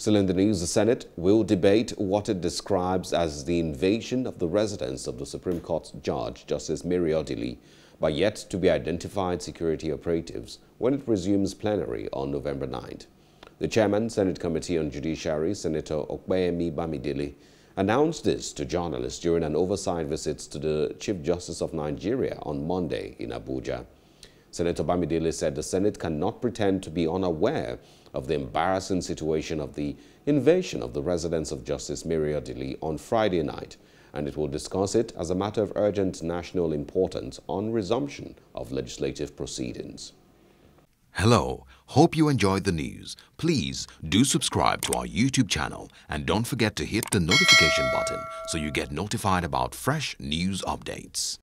Still in the news, the Senate will debate what it describes as the invasion of the residence of the Supreme Court's Judge, Justice Mary Odili, by yet to be identified security operatives when it resumes plenary on November 9th. The chairman, Senate Committee on Judiciary, Senator Opeyemi Bamidele, announced this to journalists during an oversight visit to the Chief Justice of Nigeria on Monday in Abuja. Senator Bamidele said the Senate cannot pretend to be unaware of the embarrassing situation of the invasion of the residence of Justice Mary Odili on Friday night, and it will discuss it as a matter of urgent national importance on resumption of legislative proceedings. Hello, hope you enjoyed the news. Please do subscribe to our YouTube channel and don't forget to hit the notification button so you get notified about fresh news updates.